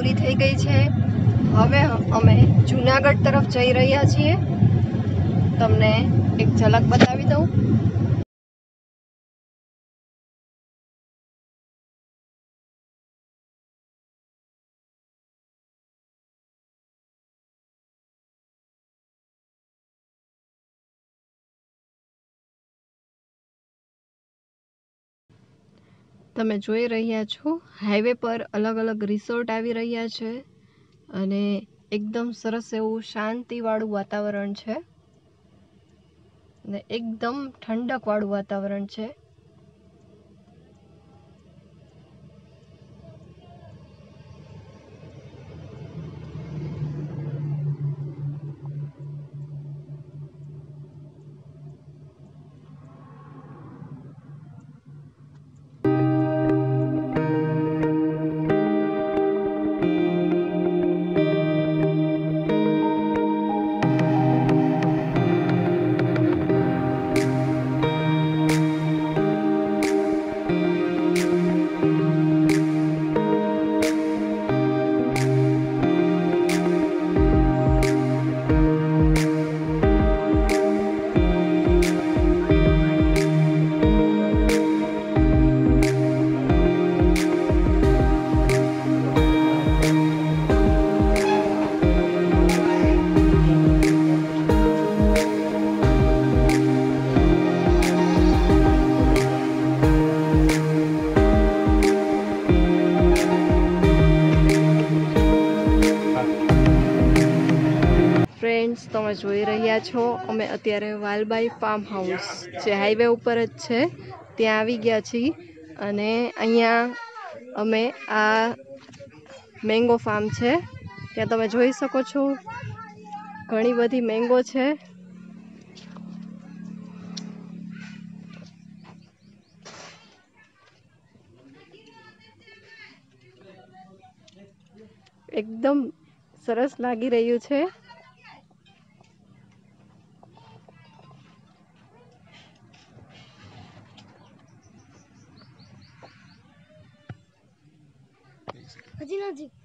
પૂરી થઈ ગઈ છે. હવે અમે જૂનાગઢ તરફ જઈ રહ્યા છીએ. તમને એક ઝલક બતાવી દઉં. તમે જોઈ રહ્યા છો હાઈવે પર અલગ અલગ રિસોર્ટ આવી રહ્યા છે અને એકદમ સરસ એવું શાંતિવાળું વાતાવરણ છે. અને એકદમ ઠંડકવાળું વાતાવરણ છે. રહ્યા છો. અમે અત્યારે વાલબાઈ ફાર્મ હાઉસ જે હાઈવે ઉપર જ છે. ત્યાં આવી ગયા છીએ અને અહીંયા અમે આ મેંગો ફાર્મ છે. ત્યાં તમે જોઈ શકો છો. ઘણી બધી મેંગો છે. એકદમ સરસ લાગી રહ્યું છે. Medina Sieb.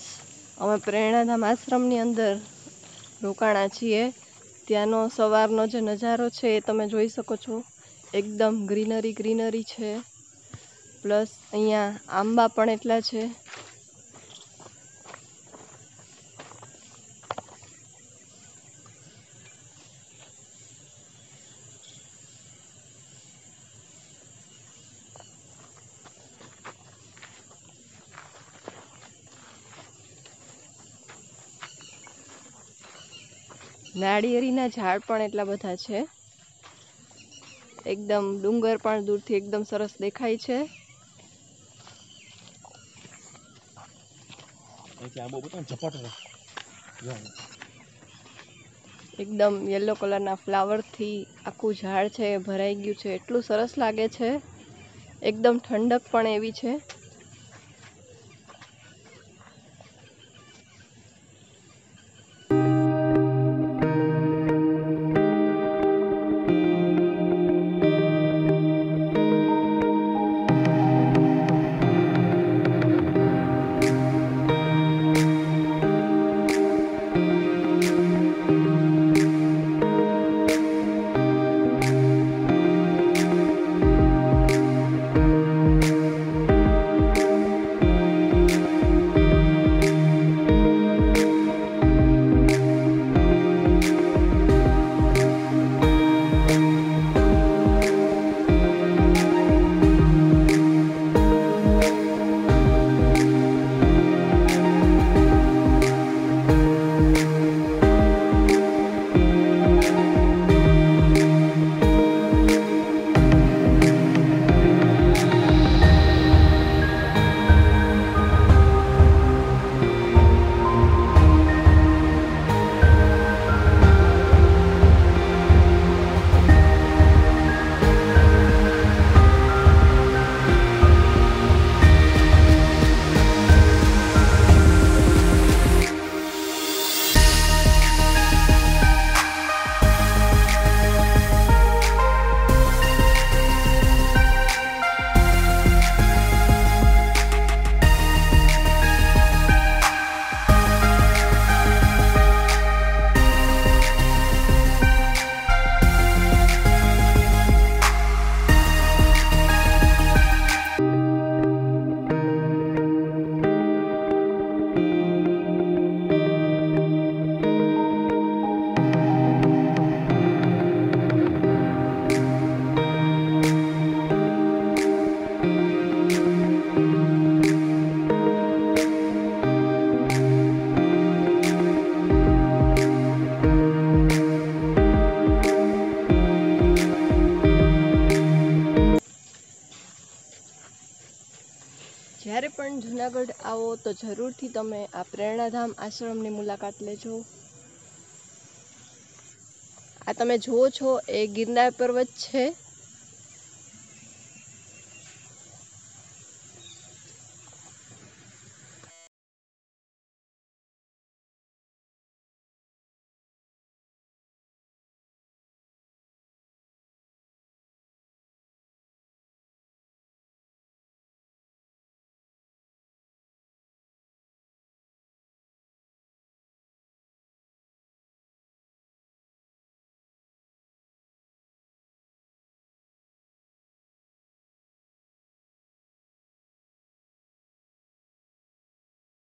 ફ્રેન્ડ્સ અમે પ્રેરણાધામ આશ્રમની અંદર રોકાણા છીએ. ત્યાંનો સવારનો જે નજારો છે એ તમે જોઈ શકો છો. એકદમ ગ્રીનરી ગ્રીનરી છે. પ્લસ અહીંયા આંબા પણ એટલા છે. નાળિયેરીના ઝાડ પણ એટલા બધા છે. એકદમ ડુંગર પણ દૂરથી એકદમ સરસ દેખાય છે. એકદમ યલો કલરના ફ્લાવરથી આખું ઝાડ છે ભરાઈ ગયું છે. એટલું સરસ લાગે છે. એકદમ ઠંડક પણ એવી છે. જ્યારે પણ જુનાગઢ આવો તો જરૂરથી તમે આ પ્રેરણાધામ આશ્રમની મુલાકાત લેજો. આ તમે જુઓ છો, એ ગિરનાર પર્વત છે.